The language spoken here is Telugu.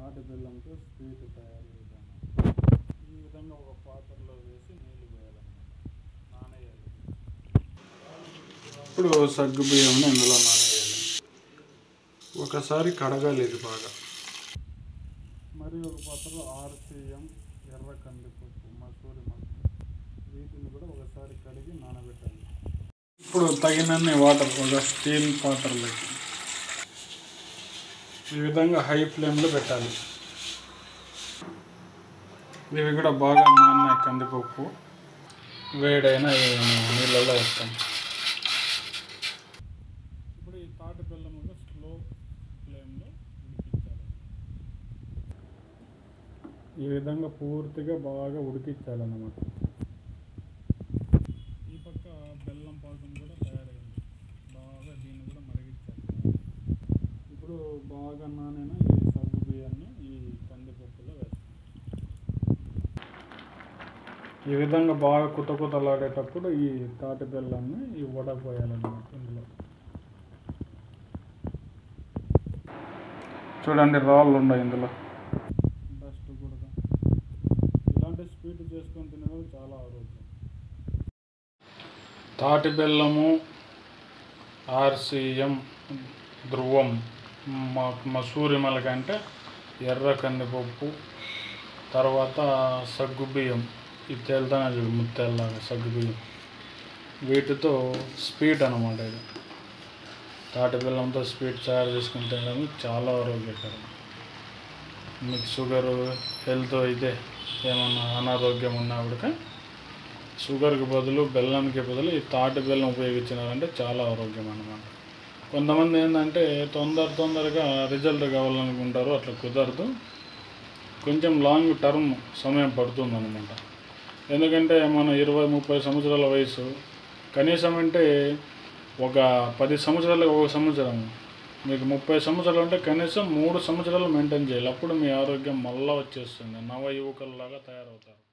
తాటి బెల్లంతో స్వీట్ తయారు విధానం ఈ విధంగా ఒక పాత్రలో వేసి నీళ్ళు వేయాలన్నమాట నానేయాలి. ఇప్పుడు సగ్గు బియ్యంని ఇందులో నానేయాలి. ఒకసారి కడగాలి ఇది బాగా. మరి ఒక పాత్రలో ఆర్సీఎం ఎర్ర కందిపప్పు మసూరి మక్క వీటిని కూడా ఒకసారి కడిగి నానబెట్టాలి. ఇప్పుడు తగినన్ని వాటర్ ఒక స్టీల్ పాత్రలోకి. ఈ విధంగా హై ఫ్లేమ్లో పెట్టాలి. ఇవి కూడా బాగా నాన్నాయి కందిపప్పు. వేడైన నీళ్ళలో వేస్తాం. ఇప్పుడు ఈ తాటి బెల్లం కూడా స్లో ఫ్లేమ్లో ఉడికించాలి. ఈ విధంగా పూర్తిగా బాగా ఉడికించాలన్నమాట ఈ పక్క బెల్లం పాకం కూడా తయారైంది బాగా దీన్ని కూడా మరిగించాలి ఇప్పుడు బాగా నానిన ఈ సగ్గు బియ్యాన్ని ఈ కందిపప్పులో వేస్తాం ఈ విధంగా బాగా కుత కుతలాడేటప్పుడు ఈ తాటి బెల్లాన్ని ఈ వడపోయాలన్నమాట ఇందులో. చూడండి రాళ్ళు ఉన్నాయి ఇందులో. డస్ట్ కూడా. ఇలాంటి స్వీట్ చేసుకొని తినడం చాలా ఆరోగ్యం. తాటి బెల్లము ఆర్సిఎం ధ్రువం. మ మసూరి మలక అంటే ఎర్ర కందిపప్పు తర్వాత సగ్గు బియ్యం. ఇది తేలుతానే చూడు ముత్తేల్లాగా సగ్గు బియ్యం. వీటితో స్వీట్ అనమాట ఇది. తాటి బెల్లంతో స్వీట్ తయారు చేసుకుని తినడం చాలా ఆరోగ్యకరం. మీకు షుగర్ హెల్త్ అయితే ఏమన్నా అనారోగ్యం ఉన్నా కూడా షుగర్కి బదులు బెల్లానికి బదులు ఈ తాటి బెల్లం ఉపయోగించినారంటే చాలా ఆరోగ్యం అన్నమాట. కొంతమంది ఏంటంటే తొందర తొందరగా రిజల్ట్ కావాలనుకుంటారు అట్లా కుదరదు. కొంచెం లాంగ్ టర్మ్ సమయం పడుతుంది అనమాట ఎందుకంటే మన ఇరవై ముప్పై సంవత్సరాల వయసు. కనీసం అంటే ఒక పది సంవత్సరాలకు ఒక సంవత్సరం. మీకు ముప్పై సంవత్సరాలు అంటే కనీసం మూడు సంవత్సరాలు మెయింటైన్ చేయాలి. అప్పుడు మీ ఆరోగ్యం మళ్ళీ వచ్చేస్తుంది. నవ యువకుల్లాగా తయారవుతారు.